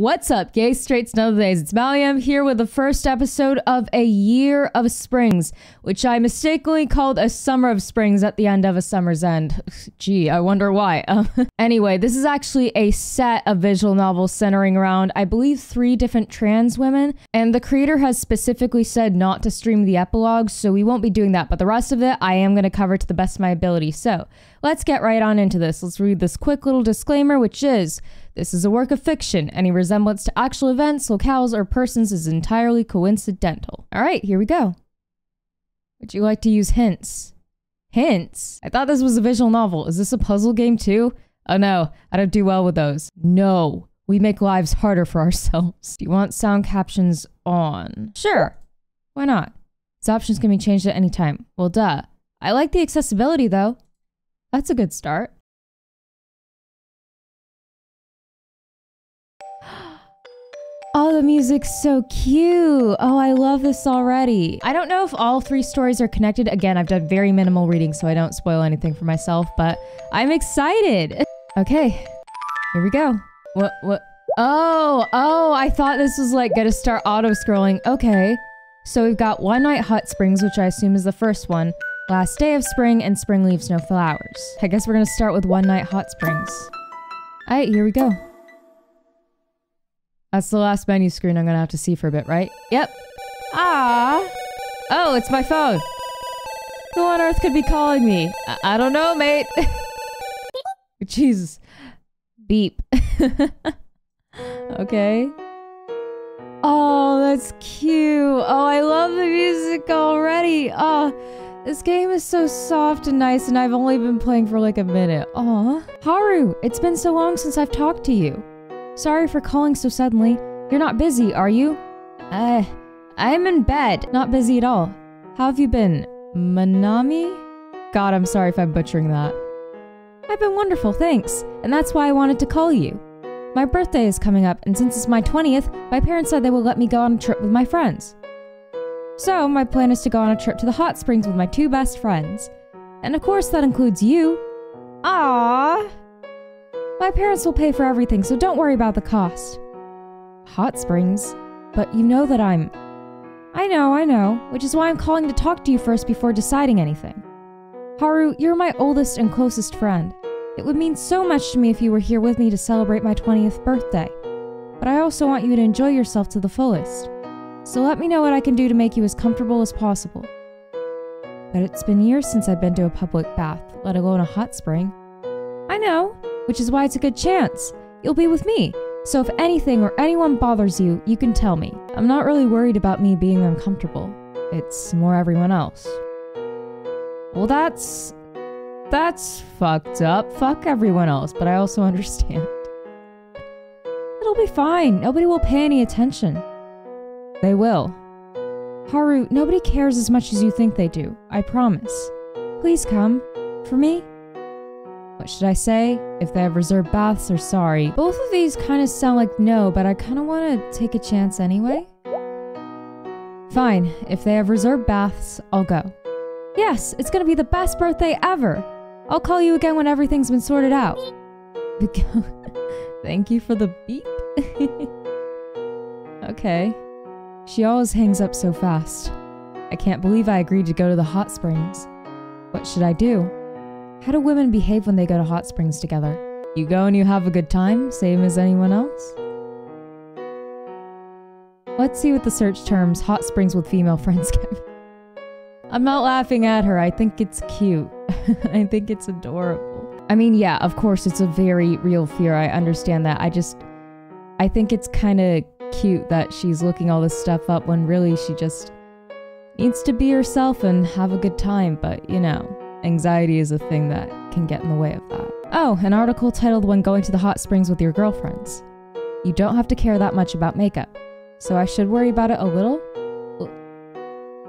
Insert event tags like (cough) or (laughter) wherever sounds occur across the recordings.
What's up, gay straight, and other days? It's Malliem here with the first episode of A Year of Springs, which I mistakenly called A Summer of Springs at the end of A Summer's End. (sighs) Gee, I wonder why. Um, (laughs) anyway, this is actually a set of visual novels centering around, I believe, three different trans women, and the creator has specifically said not to stream the epilogues, so we won't be doing that, but the rest of it I am going to cover to the best of my ability. So, let's get right on into this. Let's read this quick little disclaimer, which is this is a work of fiction. Any resemblance to actual events, locales, or persons is entirely coincidental. All right, here we go. Would you like to use hints? Hints? I thought this was a visual novel. Is this a puzzle game too? Oh no, I don't do well with those. No, we make lives harder for ourselves. Do you want sound captions on? Sure. Why not? These options can be changed at any time. Well, duh. I like the accessibility though. That's a good start. Oh, the music's so cute. Oh, I love this already. I don't know if all three stories are connected. Again, I've done very minimal reading, so I don't spoil anything for myself, but I'm excited. Okay, here we go. What, what? Oh, oh, I thought this was like gonna start auto scrolling. Okay. So we've got One Night Hot Springs, which I assume is the first one. Last day of spring and spring leaves no flowers. I guess we're gonna start with One Night Hot Springs. All right, here we go. That's the last menu screen I'm gonna have to see for a bit, right? Yep. Ah. Oh, it's my phone. Who on earth could be calling me? I, I don't know, mate. (laughs) Jesus. Beep. (laughs) okay. Oh, that's cute. Oh, I love the music already. Oh, this game is so soft and nice, and I've only been playing for like a minute. Aw. Haru, it's been so long since I've talked to you. Sorry for calling so suddenly. You're not busy, are you? Uh, I'm in bed. Not busy at all. How have you been? Manami? God, I'm sorry if I'm butchering that. I've been wonderful, thanks. And that's why I wanted to call you. My birthday is coming up, and since it's my 20th, my parents said they will let me go on a trip with my friends. So, my plan is to go on a trip to the hot springs with my two best friends. And of course, that includes you. Ah. My parents will pay for everything, so don't worry about the cost. Hot springs? But you know that I'm. I know, I know, which is why I'm calling to talk to you first before deciding anything. Haru, you're my oldest and closest friend. It would mean so much to me if you were here with me to celebrate my 20th birthday. But I also want you to enjoy yourself to the fullest. So let me know what I can do to make you as comfortable as possible. But it's been years since I've been to a public bath, let alone a hot spring. I know, which is why it's a good chance. You'll be with me, so if anything or anyone bothers you, you can tell me. I'm not really worried about me being uncomfortable. It's more everyone else. Well, that's. That's fucked up. Fuck everyone else, but I also (laughs) understand. It'll be fine. Nobody will pay any attention. They will. Haru, nobody cares as much as you think they do. I promise. Please come. For me, what should I say? If they have reserved baths or sorry. Both of these kind of sound like no, but I kind of want to take a chance anyway. Fine, if they have reserved baths, I'll go. Yes, it's gonna be the best birthday ever. I'll call you again when everything's been sorted out. (laughs) Thank you for the beep. (laughs) okay. She always hangs up so fast. I can't believe I agreed to go to the hot springs. What should I do? How do women behave when they go to hot springs together? You go and you have a good time, same as anyone else? Let's see what the search terms hot springs with female (laughs) friends give. I'm not laughing at her, I think it's cute. (laughs) I think it's adorable. I mean, yeah, of course, it's a very real fear. I understand that. I just. I think it's kind of cute that she's looking all this stuff up when really she just needs to be herself and have a good time, but you know. Anxiety is a thing that can get in the way of that. Oh, an article titled When Going to the Hot Springs with Your Girlfriends. You don't have to care that much about makeup, so I should worry about it a little?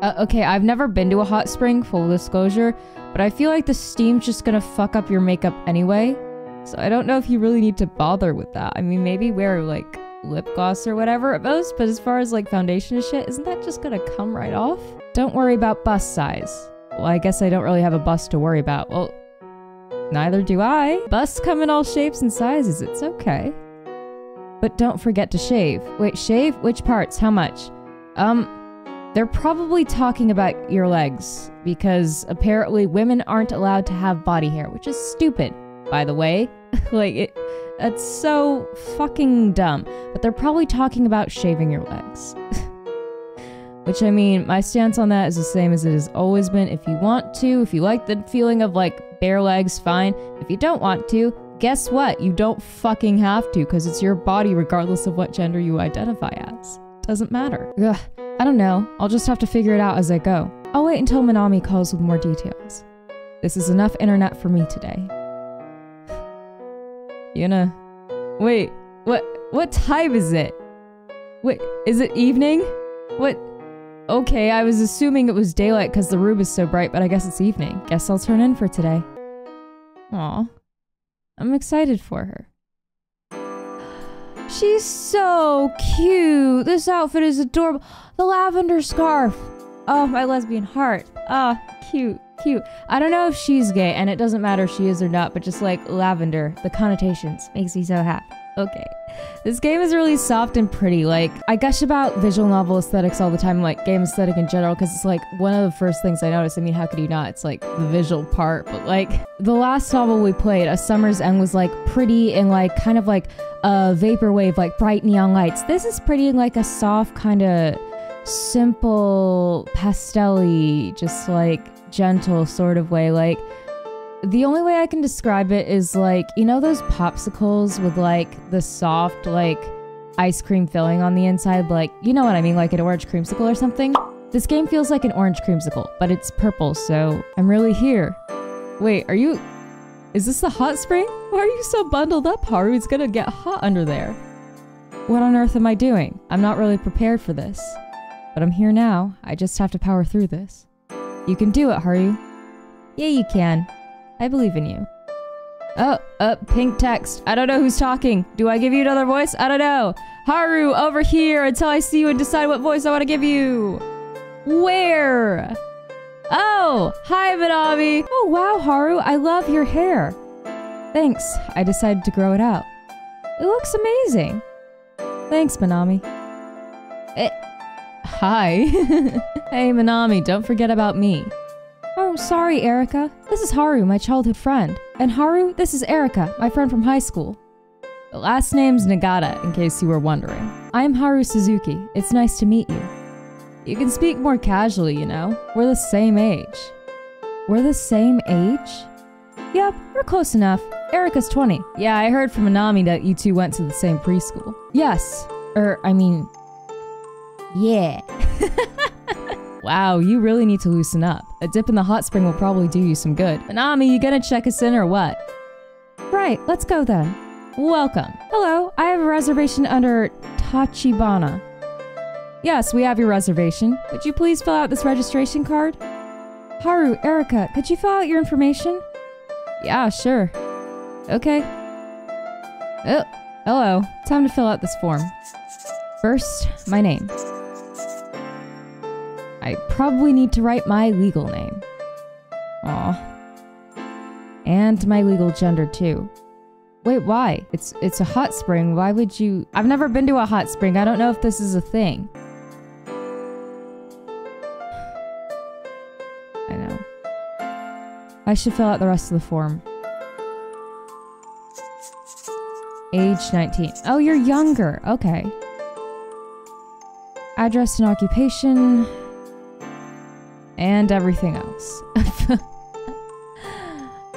Uh, okay, I've never been to a hot spring, full disclosure, but I feel like the steam's just gonna fuck up your makeup anyway. So I don't know if you really need to bother with that. I mean, maybe wear like lip gloss or whatever at most, but as far as like foundation and shit, isn't that just gonna come right off? Don't worry about bust size. Well, I guess I don't really have a bust to worry about. Well, neither do I. Busts come in all shapes and sizes. It's okay. But don't forget to shave. Wait, shave? Which parts? How much? Um, they're probably talking about your legs, because apparently women aren't allowed to have body hair, which is stupid, by the way. (laughs) like, it, that's so fucking dumb. But they're probably talking about shaving your legs. (laughs) Which, I mean, my stance on that is the same as it has always been. If you want to, if you like the feeling of like bare legs, fine. If you don't want to, guess what? You don't fucking have to, because it's your body regardless of what gender you identify as. Doesn't matter. Ugh, I don't know. I'll just have to figure it out as I go. I'll wait until Manami calls with more details. This is enough internet for me today. (sighs) You gonna... Wait, what, what time is it? Wait, is it evening? What? Okay, I was assuming it was daylight because the room is so bright, but I guess it's evening. Guess I'll turn in for today. Aw. I'm excited for her. (sighs) She's so cute. This outfit is adorable. The lavender scarf. Oh, my lesbian heart. Ah, oh, cute, cute. I don't know if she's gay, and it doesn't matter if she is or not, but just like lavender, the connotations makes me so happy. Okay. This game is really soft and pretty. Like, I gush about visual novel aesthetics all the time, like game aesthetic in general, because it's like one of the first things I noticed. I mean, how could you not? It's like the visual part. But like, the last novel we played, A Summer's End, was like pretty and like kind of like a vaporwave, like bright neon lights. This is pretty in like a soft, kind of simple, pastel just like gentle sort of way. Like, the only way I can describe it is like, you know those popsicles with like the soft like ice cream filling on the inside? Like, you know what I mean, like an orange creamsicle or something? This game feels like an orange creamsicle, but it's purple, so I'm really here. Wait, are you... Is this the hot spring? Why are you so bundled up, Haru? It's gonna get hot under there. What on earth am I doing? I'm not really prepared for this. But I'm here now. I just have to power through this. You can do it, Haru. Yeah, you can. I believe in you. Oh, uh, pink text. I don't know who's talking. Do I give you another voice? I don't know. Haru, over here until I see you and decide what voice I want to give you. Where? Oh, hi, Manami. Oh, wow, Haru. I love your hair. Thanks. I decided to grow it out. It looks amazing. Thanks, Manami. Eh. Hi. (laughs) hey, Manami, don't forget about me. Oh, sorry, Erica. This is Haru, my childhood friend. And Haru, this is Erica, my friend from high school. The last name's Nagata, in case you were wondering. I'm Haru Suzuki. It's nice to meet you. You can speak more casually, you know. We're the same age. We're the same age? Yep, we're close enough. Erica's 20. Yeah, I heard from Manami that you two went to the same preschool. Yes. Er, I mean... Yeah. (laughs) Wow, you really need to loosen up. A dip in the hot spring will probably do you some good. Manami, you gonna check us in or what? Right, let's go then. Welcome. Hello, I have a reservation under Tachibana. Yes, we have your reservation. Would you please fill out this registration card? Haru, Erica, could you fill out your information? Yeah, sure. Okay. Oh, hello. Time to fill out this form. First, my name. I probably need to write my legal name. Aw. And my legal gender too. Wait, why? It's it's a hot spring. Why would you... I've never been to a hot spring. I don't know if this is a thing. I know. I should fill out the rest of the form. Age 19. Oh, you're younger. Okay. Address and occupation and everything else. (laughs)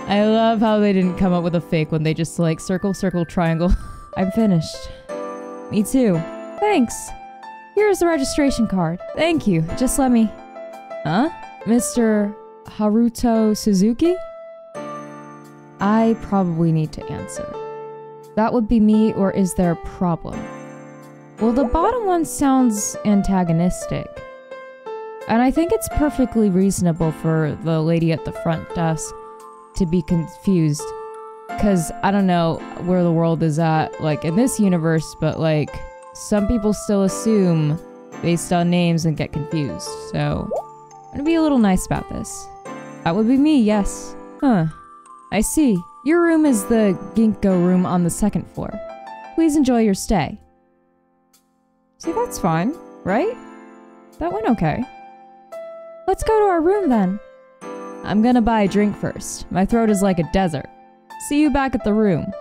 I love how they didn't come up with a fake one. They just like circle, circle, triangle. (laughs) I'm finished. Me too. Thanks. Here's the registration card. Thank you. Just let me... Huh? Mr. Haruto Suzuki? I probably need to answer. That would be me, or is there a problem? Well, the bottom one sounds antagonistic. And I think it's perfectly reasonable for the lady at the front desk to be confused. Because I don't know where the world is at, like in this universe, but like some people still assume based on names and get confused. So I'm gonna be a little nice about this. That would be me, yes. Huh. I see. Your room is the ginkgo room on the second floor. Please enjoy your stay. See, that's fine, right? That went okay. Let's go to our room then. I'm gonna buy a drink first. My throat is like a desert. See you back at the room.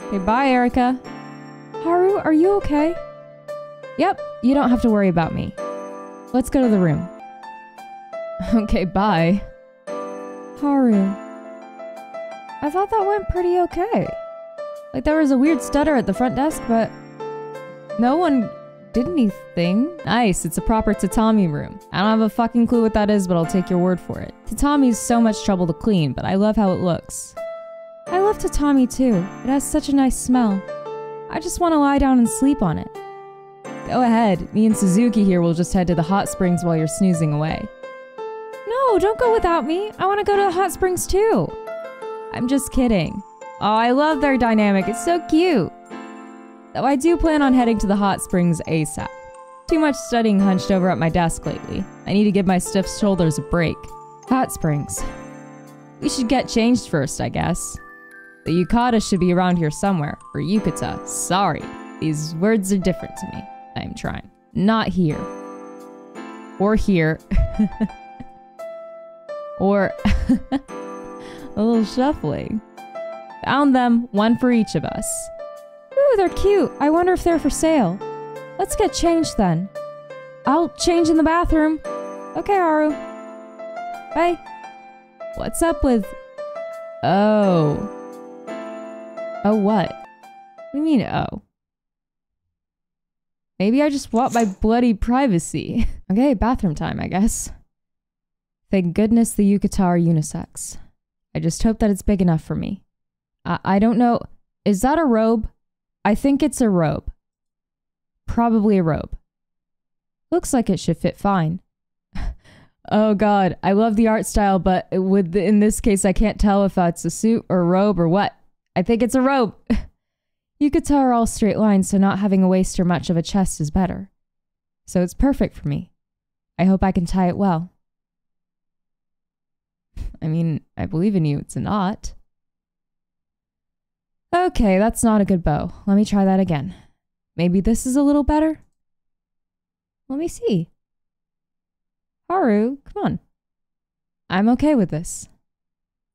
Okay, bye, Erica. Haru, are you okay? Yep, you don't have to worry about me. Let's go to the room. (laughs) Okay, bye. Haru. I thought that went pretty okay. Like, there was a weird stutter at the front desk, but no one did anything. Nice, it's a proper tatami room. I don't have a fucking clue what that is, but I'll take your word for it. Tatami's so much trouble to clean, but I love how it looks. I love tatami too. It has such a nice smell. I just want to lie down and sleep on it. Go ahead, me and Suzuki here will just head to the hot springs while you're snoozing away. No, don't go without me. I want to go to the hot springs too. I'm just kidding. Oh, I love their dynamic. It's so cute. Though I do plan on heading to the hot springs ASAP. Too much studying hunched over at my desk lately. I need to give my stiff shoulders a break. Hot springs. We should get changed first, I guess. The yukata should be around here somewhere. Or yukata. Sorry. These words are different to me. I'm trying. Not here. Or here. (laughs) or (laughs) a little shuffling. Found them, one for each of us. They're cute. I wonder if they're for sale. Let's get changed then. I'll change in the bathroom. Okay, Haru. Bye. What's up with... Oh. Oh, what? You mean, oh? Maybe I just want my bloody privacy. (laughs) okay, bathroom time, I guess. Thank goodness the yukata are unisex. I just hope that it's big enough for me. I, I don't know. Is that a robe? I think it's a robe. Probably a robe. Looks like it should fit fine. (laughs) oh god, I love the art style, but with the, in this case I can't tell if that's a suit or a robe or what. I think it's a robe. Yukata are all straight lines, so not having a waist or much of a chest is better. So it's perfect for me. I hope I can tie it well. (laughs) I mean, I believe in you, it's a knot. Okay, that's not a good bow. Let me try that again. Maybe this is a little better? Let me see. Haru, come on. I'm okay with this.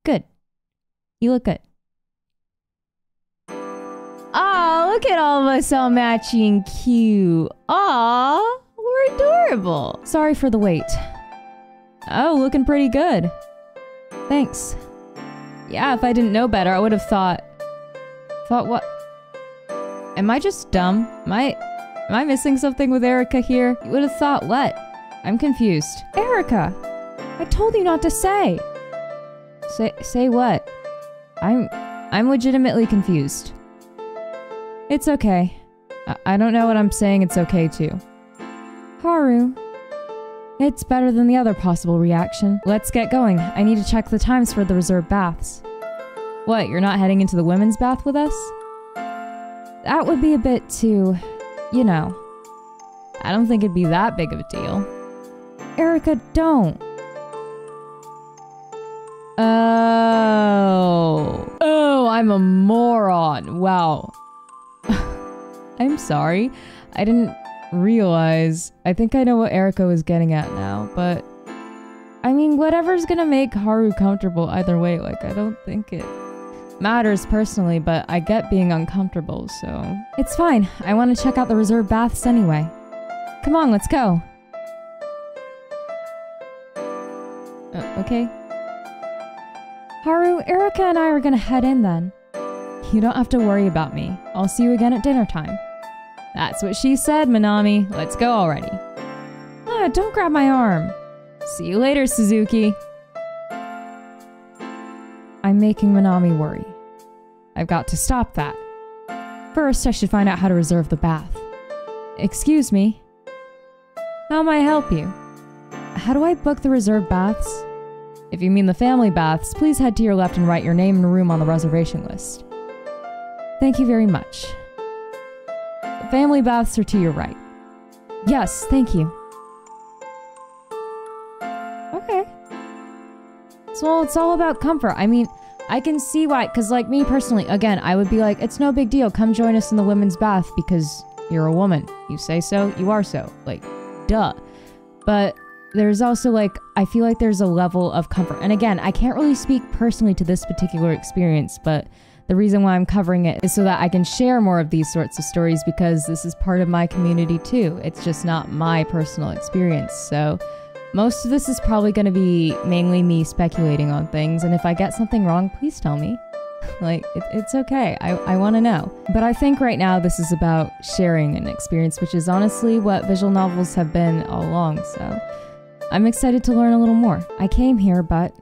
Good. You look good. Oh, look at all of us all matching cute. Aw, we're adorable. Sorry for the wait. Oh, looking pretty good. Thanks. Yeah, if I didn't know better, I would have thought... Thought what? Am I just dumb? Am I... Am I missing something with Erica here? You would have thought what? I'm confused. Erica! I told you not to say! Say... Say what? I'm... I'm legitimately confused. It's okay. I, I don't know what I'm saying it's okay to. Haru. It's better than the other possible reaction. Let's get going. I need to check the times for the reserved baths. What, you're not heading into the women's bath with us? That would be a bit too, you know. I don't think it'd be that big of a deal. Erica, don't. Oh. Oh, I'm a moron. Wow. (laughs) I'm sorry. I didn't realize. I think I know what Erica was getting at now, but I mean, whatever's gonna make Haru comfortable either way, like, I don't think it matters personally, but I get being uncomfortable, so. It's fine. I want to check out the reserved baths anyway. Come on, let's go. Uh, okay. Haru, Erica and I are gonna head in then. You don't have to worry about me. I'll see you again at dinner time. That's what she said, Manami. Let's go already. Ah, don't grab my arm. See you later, Suzuki. I'm making Manami worry. I've got to stop that. First, I should find out how to reserve the bath. Excuse me. How may I help you? How do I book the reserved baths? If you mean the family baths, please head to your left and write your name and room on the reservation list. Thank you very much. Family baths are to your right. Yes, thank you. Okay. So it's all about comfort. I mean, I can see why, because, like, me personally, again, I would be like, it's no big deal. Come join us in the women's bath because you're a woman. You say so, you are so. Like, duh. But there's also, like, I feel like there's a level of comfort. And again, I can't really speak personally to this particular experience, but the reason why I'm covering it is so that I can share more of these sorts of stories because this is part of my community too. It's just not my personal experience. So, most of this is probably going to be mainly me speculating on things, and if I get something wrong, please tell me. (laughs) like, it, it's okay. I, I want to know. But I think right now this is about sharing an experience, which is honestly what visual novels have been all along, so I'm excited to learn a little more. I came here, but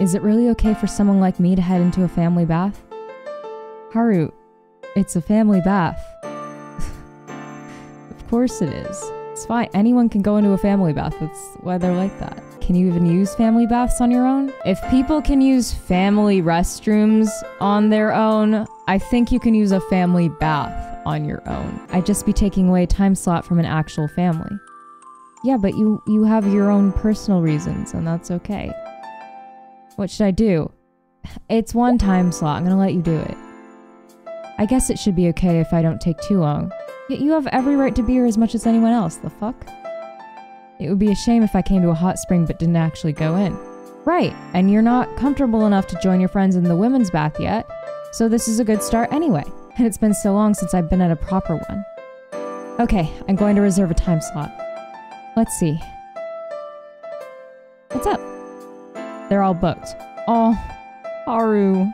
is it really okay for someone like me to head into a family bath? Haru, it's a family bath. (laughs) of course it is. It's fine. Anyone can go into a family bath. That's why they're like that. Can you even use family baths on your own? If people can use family restrooms on their own, I think you can use a family bath on your own. I'd just be taking away time slot from an actual family. Yeah, but you you have your own personal reasons, and that's okay. What should I do? It's one time slot. I'm gonna let you do it. I guess it should be okay if I don't take too long. Yet you have every right to be here as much as anyone else, the fuck? It would be a shame if I came to a hot spring but didn't actually go in. Right, and you're not comfortable enough to join your friends in the women's bath yet, so this is a good start anyway. And it's been so long since I've been at a proper one. Okay, I'm going to reserve a time slot. Let's see. What's up? They're all booked. Oh, Haru.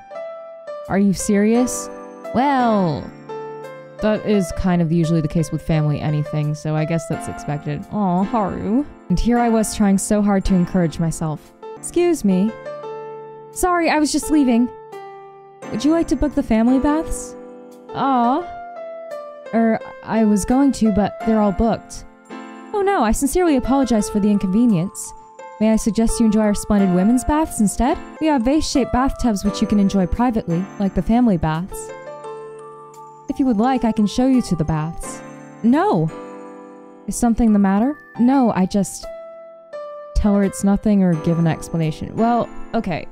Are you serious? Well, that is kind of usually the case with family anything, so I guess that's expected. Aw, Haru. And here I was trying so hard to encourage myself. Excuse me. Sorry, I was just leaving. Would you like to book the family baths? Aw. Er, I was going to, but they're all booked. Oh no, I sincerely apologize for the inconvenience. May I suggest you enjoy our splendid women's baths instead? We have vase-shaped bathtubs which you can enjoy privately, like the family baths. If you would like, I can show you to the baths. No! Is something the matter? No, I just... Tell her it's nothing or give an explanation. Well, okay.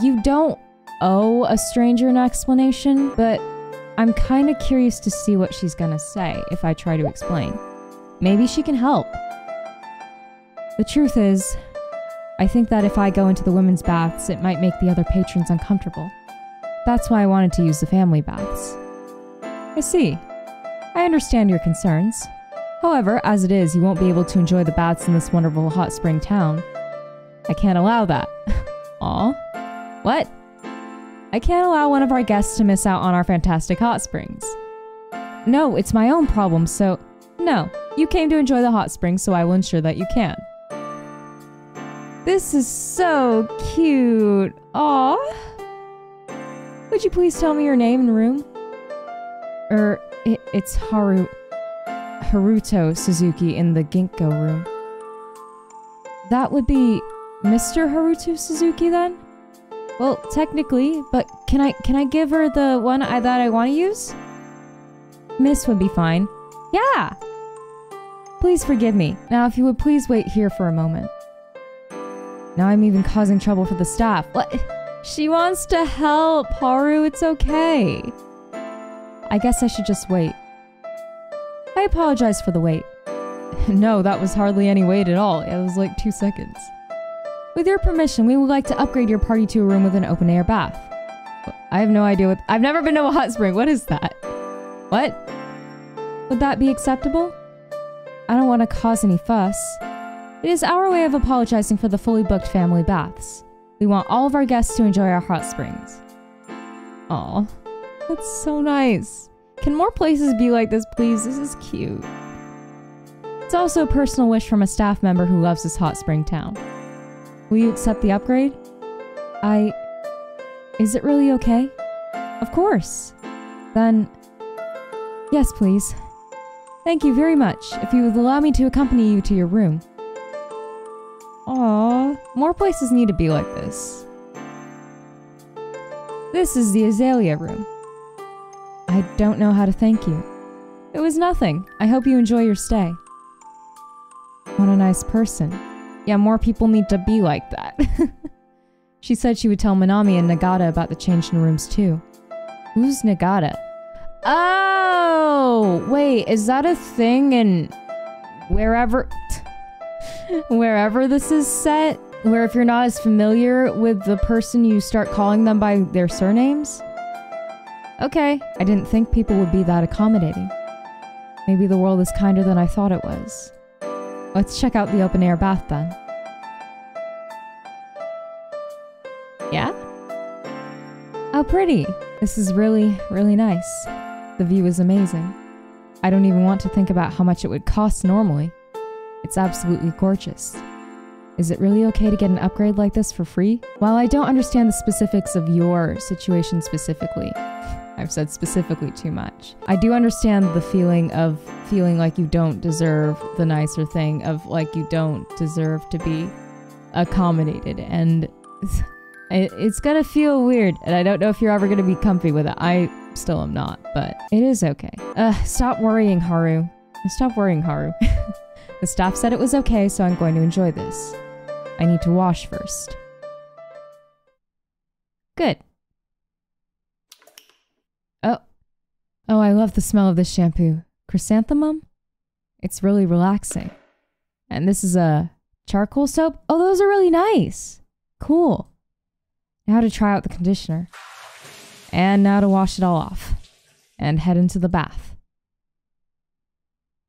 You don't owe a stranger an explanation, but I'm kind of curious to see what she's gonna say if I try to explain. Maybe she can help. The truth is, I think that if I go into the women's baths, it might make the other patrons uncomfortable. That's why I wanted to use the family baths. I see. I understand your concerns. However, as it is, you won't be able to enjoy the baths in this wonderful hot spring town. I can't allow that. (laughs) Aw. What? I can't allow one of our guests to miss out on our fantastic hot springs. No, it's my own problem, so... No, you came to enjoy the hot springs, so I will ensure that you can. This is so cute. Aw. Would you please tell me your name and room? Er, it, it's Haru... Haruto Suzuki in the Ginkgo room. That would be Mr. Haruto Suzuki then? Well, technically, but can I can I give her the one I, that I want to use? Miss would be fine. Yeah! Please forgive me. Now, if you would please wait here for a moment. Now I'm even causing trouble for the staff. What? She wants to help, Haru. It's okay. I guess I should just wait. I apologize for the wait. (laughs) no, that was hardly any wait at all. It was like two seconds. With your permission, we would like to upgrade your party to a room with an open air bath. I have no idea what- I've never been to a hot spring. What is that? What? Would that be acceptable? I don't want to cause any fuss. It is our way of apologizing for the fully booked family baths. We want all of our guests to enjoy our hot springs. Aw. That's so nice. Can more places be like this, please? This is cute. It's also a personal wish from a staff member who loves this hot spring town. Will you accept the upgrade? I... Is it really okay? Of course. Then... Yes, please. Thank you very much. If you would allow me to accompany you to your room. Aww, more places need to be like this. This is the Azalea room. I don't know how to thank you. It was nothing. I hope you enjoy your stay. What a nice person. Yeah, more people need to be like that. (laughs) She said she would tell Manami and Nagata about the change in rooms too. Who's Nagata? Oh, wait, is that a thing in wherever (laughs) wherever this is set? Where if you're not as familiar with the person, you start calling them by their surnames? Okay, I didn't think people would be that accommodating. Maybe the world is kinder than I thought it was. Let's check out the open air bath then. Yeah? How pretty! This is really, really nice. The view is amazing. I don't even want to think about how much it would cost normally. It's absolutely gorgeous. Is it really okay to get an upgrade like this for free? While I don't understand the specifics of your situation specifically, I've said specifically too much. I do understand the feeling of feeling like you don't deserve the nicer thing, of like you don't deserve to be accommodated. And (laughs) it's gonna feel weird, and I don't know if you're ever gonna be comfy with it. I still am not, but it is okay. Uh, stop worrying, Haru. Stop worrying, Haru. (laughs) the staff said it was okay, so I'm going to enjoy this. I need to wash first. Good. Oh. Oh, I love the smell of this shampoo. Chrysanthemum? It's really relaxing. And this is a charcoal soap? Oh, those are really nice. Cool. Now to try out the conditioner. And now to wash it all off. And head into the bath.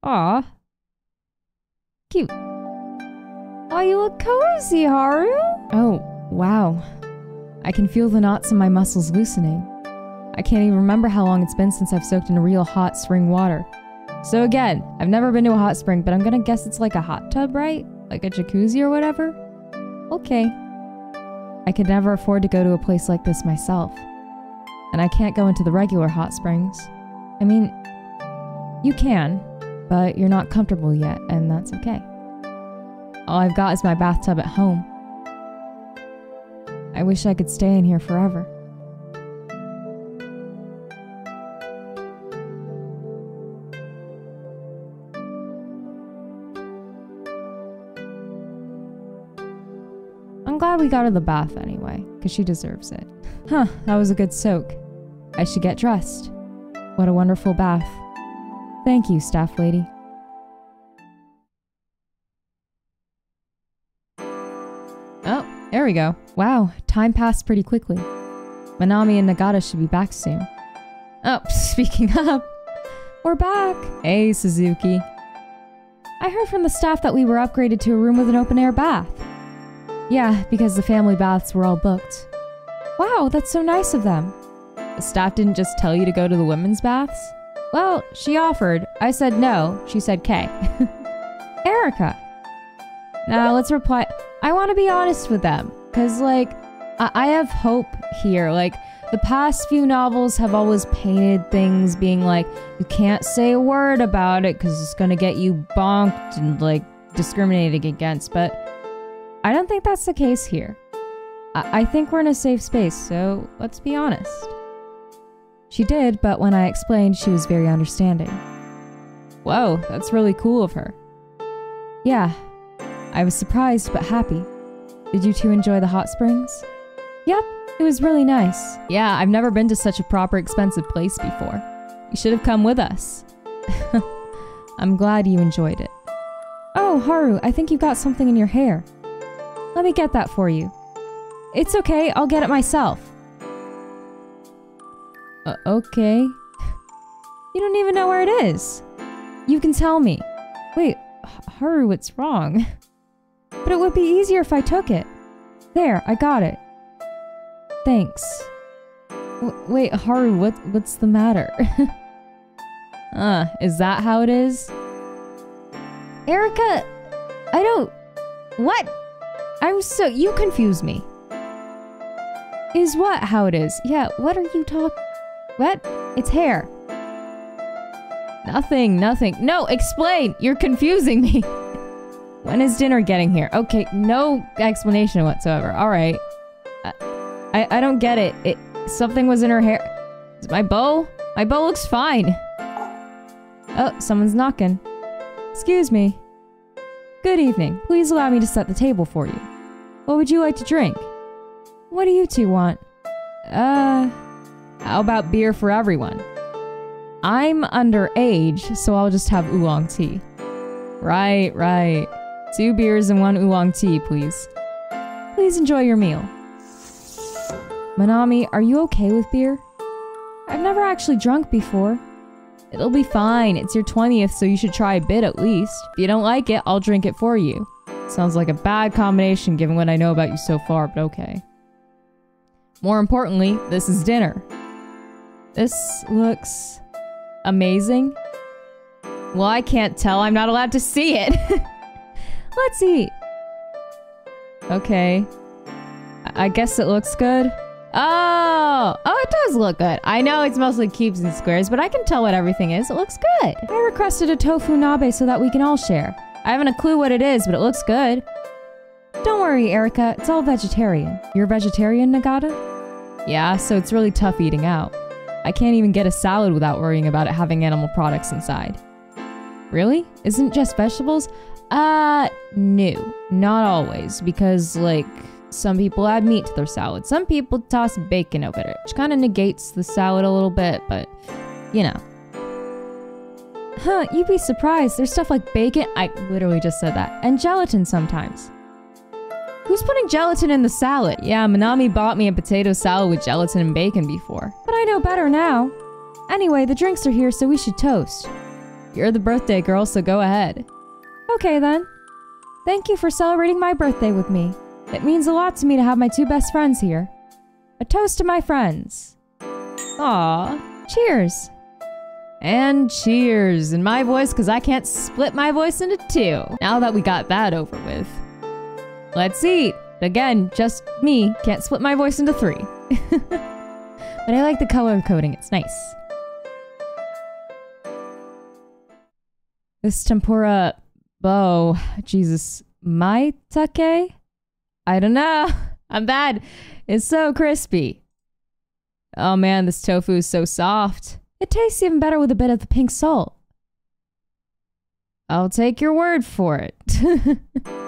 Aw. Cute. Oh, you look cozy, Haru. Oh, wow. I can feel the knots in my muscles loosening. I can't even remember how long it's been since I've soaked in real hot spring water. So again, I've never been to a hot spring, but I'm gonna guess it's like a hot tub, right? Like a jacuzzi or whatever? Okay. I could never afford to go to a place like this myself. And I can't go into the regular hot springs. I mean, you can, but you're not comfortable yet, and that's okay. All I've got is my bathtub at home. I wish I could stay in here forever. We got her the bath anyway, because she deserves it. Huh, that was a good soak. I should get dressed. What a wonderful bath. Thank you, staff lady. Oh, there we go. Wow, time passed pretty quickly. Manami and Nagata should be back soon. Oh, (laughs) speaking up, we're back. Hey, Suzuki. I heard from the staff that we were upgraded to a room with an open air bath. Yeah, because the family baths were all booked. Wow, that's so nice of them. The staff didn't just tell you to go to the women's baths? Well, she offered. I said no. She said K. (laughs) Erica. Now let's reply. I want to be honest with them. Because, like, I-, I have hope here. Like, the past few novels have always painted things being like, you can't say a word about it because it's going to get you bonked and, like, discriminated against. But I don't think that's the case here. I, I think we're in a safe space, so let's be honest. She did, but when I explained, she was very understanding. Whoa, that's really cool of her. Yeah, I was surprised but happy. Did you two enjoy the hot springs? Yep, it was really nice. Yeah, I've never been to such a proper expensive place before. You should have come with us. (laughs) I'm glad you enjoyed it. Oh, Haru, I think you've got something in your hair. Let me get that for you. It's okay, I'll get it myself. Uh, okay. You don't even know where it is. You can tell me. Wait, Haru, what's wrong? (laughs) But it would be easier if I took it. There, I got it. Thanks. W wait, Haru, what, what's the matter? (laughs) uh, is that how it is? Erica, I don't... What? I'm so... You confuse me. Is what how it is? Yeah, what are you talk... What? It's hair. Nothing, nothing. No, explain! You're confusing me. (laughs) When is dinner getting here? Okay, no explanation whatsoever. All right. I, I don't get it. it. Something was in her hair. Is my bow? My bow looks fine. Oh, someone's knocking. Excuse me. Good evening. Please allow me to set the table for you. What would you like to drink? What do you two want? Uh, how about beer for everyone? I'm underage, so I'll just have oolong tea. Right, right. Two beers and one oolong tea, please. Please enjoy your meal. Manami, are you okay with beer? I've never actually drunk before. It'll be fine. It's your 20th, so you should try a bit at least. If you don't like it, I'll drink it for you. Sounds like a bad combination given what I know about you so far, but okay. More importantly, this is dinner. This looks amazing. Well, I can't tell. I'm not allowed to see it. (laughs) Let's eat. Okay. I, guess it looks good. Oh, oh, it does look good. I know it's mostly cubes and squares, but I can tell what everything is. It looks good. I requested a tofu nabe so that we can all share. I haven't a clue what it is, but it looks good. Don't worry, Erica. It's all vegetarian. You're vegetarian, Nagata? Yeah, so it's really tough eating out. I can't even get a salad without worrying about it having animal products inside. Really? Isn't just vegetables? Uh, no. Not always, because, like, some people add meat to their salad. Some people toss bacon over it, which kind of negates the salad a little bit, but, you know. Huh, you'd be surprised. There's stuff like bacon, I literally just said that, and gelatin sometimes. Who's putting gelatin in the salad? Yeah, Manami bought me a potato salad with gelatin and bacon before. But I know better now. Anyway, the drinks are here, so we should toast. You're the birthday girl, so go ahead. Okay then. Thank you for celebrating my birthday with me. It means a lot to me to have my two best friends here. A toast to my friends. Aw, cheers. And cheers in my voice because I can't split my voice into two. Now that we got that over with. Let's eat. Again, just me. Can't split my voice into three. (laughs) but I like the color coding. It's nice. This tempura bow, Jesus, maitake? I don't know. (laughs) I'm bad. It's so crispy. Oh man, this tofu is so soft. It tastes even better with a bit of the pink salt. I'll take your word for it. (laughs)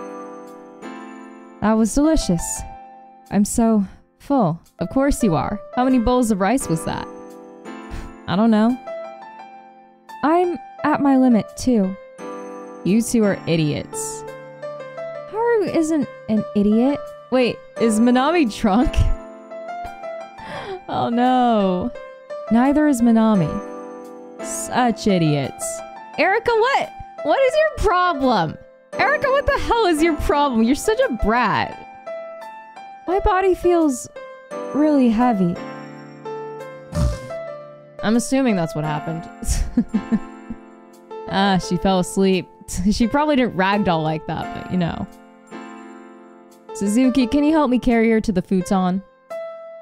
That was delicious. I'm so full. Of course you are. How many bowls of rice was that? (sighs) I don't know. I'm at my limit too. You two are idiots. Haru isn't an idiot. Wait, is Manami drunk? (laughs) oh no. Neither is Manami. Such idiots. Erica, what? What is your problem? Erica, what the hell is your problem? You're such a brat. My body feels really heavy. (sighs) I'm assuming that's what happened. (laughs) ah, she fell asleep. (laughs) she probably didn't ragdoll like that, but you know. Suzuki, can you help me carry her to the futon?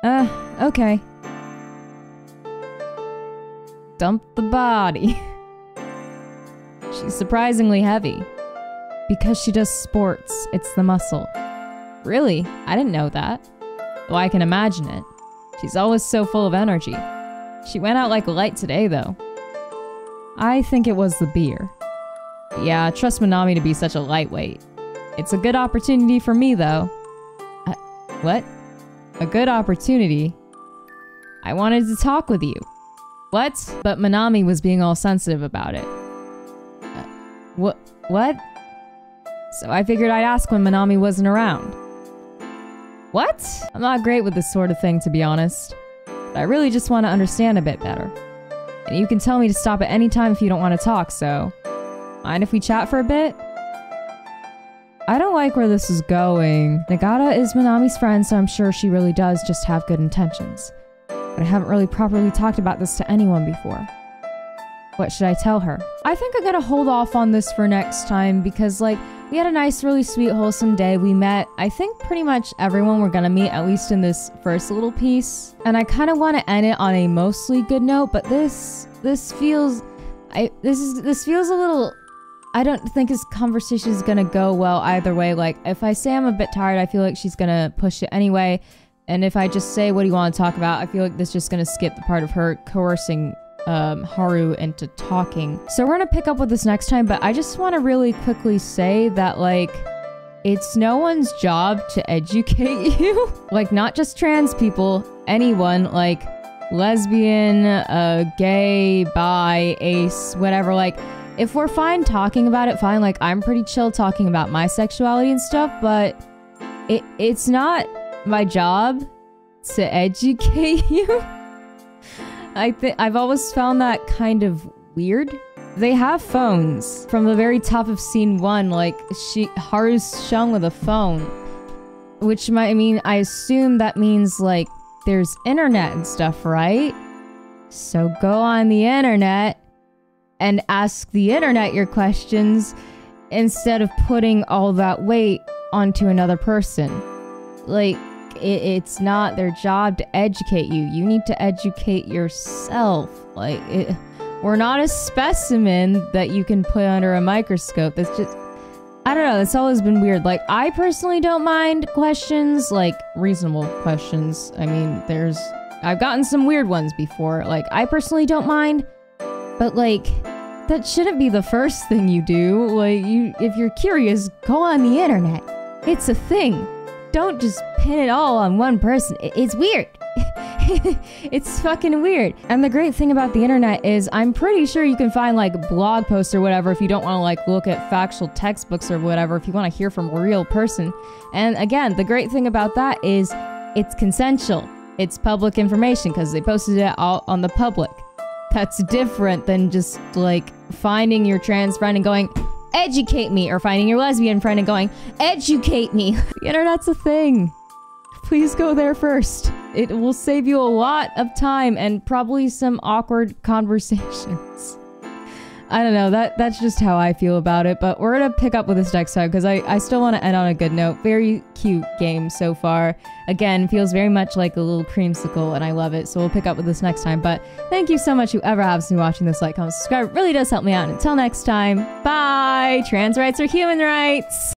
Uh, okay. Dump the body. She's surprisingly heavy. Because she does sports, it's the muscle. Really? I didn't know that. Well, I can imagine it. She's always so full of energy. She went out like a light today, though. I think it was the beer. Yeah, trust Manami to be such a lightweight. It's a good opportunity for me, though. Uh, what? A good opportunity? I wanted to talk with you. What? But Manami was being all sensitive about it. Uh, what? What? so I figured I'd ask when Manami wasn't around. What? I'm not great with this sort of thing, to be honest. But I really just want to understand a bit better. And you can tell me to stop at any time if you don't want to talk, so... Mind if we chat for a bit? I don't like where this is going. Nagata is Manami's friend, so I'm sure she really does just have good intentions. But I haven't really properly talked about this to anyone before. What should I tell her? I think I'm gonna hold off on this for next time because, like, we had a nice, really sweet, wholesome day. We met, I think, pretty much everyone we're gonna meet, at least in this first little piece. And I kind of want to end it on a mostly good note, but this, this feels, I, this is, this feels a little, I don't think this conversation is gonna go well either way. Like, if I say I'm a bit tired, I feel like she's gonna push it anyway. And if I just say, what do you want to talk about? I feel like this is just gonna skip the part of her coercing um, Haru into talking. So we're gonna pick up with this next time, but I just want to really quickly say that, like, it's no one's job to (laughs) educate you. like, not just trans people, anyone, like lesbian, uh, gay, bi, ace, whatever. Like, if we're fine talking about it, fine. Like, I'm pretty chill talking about my sexuality and stuff, but it it's not my job to educate (laughs) you. I think I've always found that kind of weird. They have phones. From the very top of scene one, like she Haru's shown with a phone. Which might I mean I assume that means like there's internet and stuff, right? So go on the internet and ask the internet your questions instead of putting all that weight onto another person. Like it, it's not their job to educate you. You need to educate yourself. Like, it, we're not a specimen that you can put under a microscope. That's just, I don't know. It's always been weird. Like, I personally don't mind questions, like reasonable questions. I mean, there's, I've gotten some weird ones before. Like, I personally don't mind, but like, that shouldn't be the first thing you do. Like, you, if you're curious, go on the internet. It's a thing don't just pin it all on one person. It's weird. (laughs) it's fucking weird. And the great thing about the internet is I'm pretty sure you can find like blog posts or whatever if you don't want to like look at factual textbooks or whatever, if you want to hear from a real person. And again, the great thing about that is it's consensual. It's public information because they posted it out on the public. That's different than just like finding your trans friend and going, educate me, or finding your lesbian friend and going, educate me. (laughs) the internet's a thing. Please go there first. It will save you a lot of time and probably some awkward (laughs) conversations. I don't know. That that's just how I feel about it. But we're gonna pick up with this next time because I I still want to end on a good note. Very cute game so far. Again, feels very much like a little creamsicle, and I love it. So we'll pick up with this next time. But thank you so much, whoever has to be watching this. Like, comment, subscribe. It really does help me out. Until next time, bye. Trans rights are human rights.